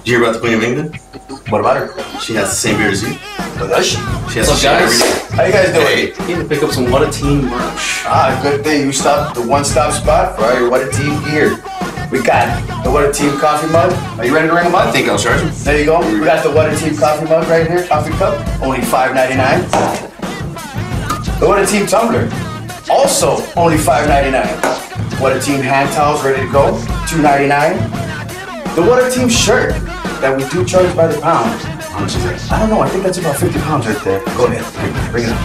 Did you hear about the Queen of England? What about her? She has the same beard as you. What does she? She has What's up, guys? How you guys doing? Hey, Need to pick up some What a Team merch. Ah, good thing you stopped the one-stop spot for all your What a Team gear. We got the What a Team coffee mug. Are you ready to ring them I think I'll charge him. There you go. We got the What a Team coffee mug right here, coffee cup, only $5.99. The What a Team tumbler, also only $5.99. What a Team hand towels ready to go, $2.99. The What a Team shirt that we do charge by the pound. How much is that? I don't know, I think that's about 50 pounds right there. Go ahead, bring it up.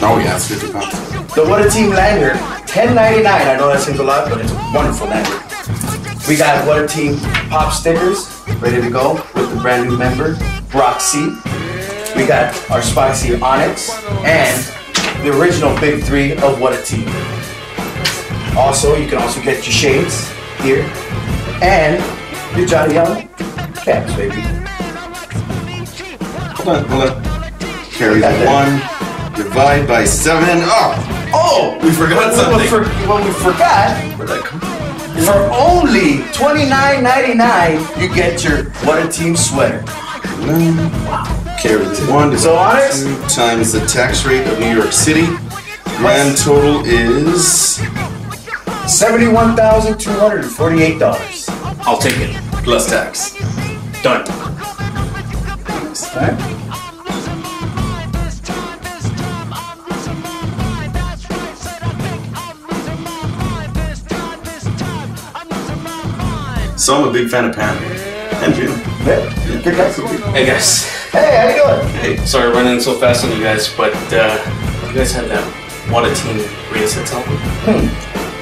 Oh yeah, it's 50 pounds. The What a Team lanyard, $10.99. I know that seems a lot, but it's a wonderful lanyard. We got What a Team pop stickers ready to go with the brand new member, Roxy. We got our spicy Onyx and the original big three of What a Team. Also, you can also get your shades here and your Johnny Young caps, baby. Hold on, hold on. Carry that. one, divide by seven. Oh! Oh, We forgot something. We, for- what we forgot Where'd that come from? For only $29.99, you get your What a Team sweater. Carry the one, So, Onyx? two times the tax rate of New York City. Grand total is $71,248. I'll take it. plus tax. Done. Alright? So I'm a big fan of Pam and June. Yeah, good guys. Hey guys. Hey, how you doing? Hey, sorry running so fast on you guys, but uh, you guys have that What a Team greatest hits album?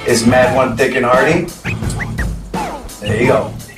Is Mad One thick and hearty? There you go.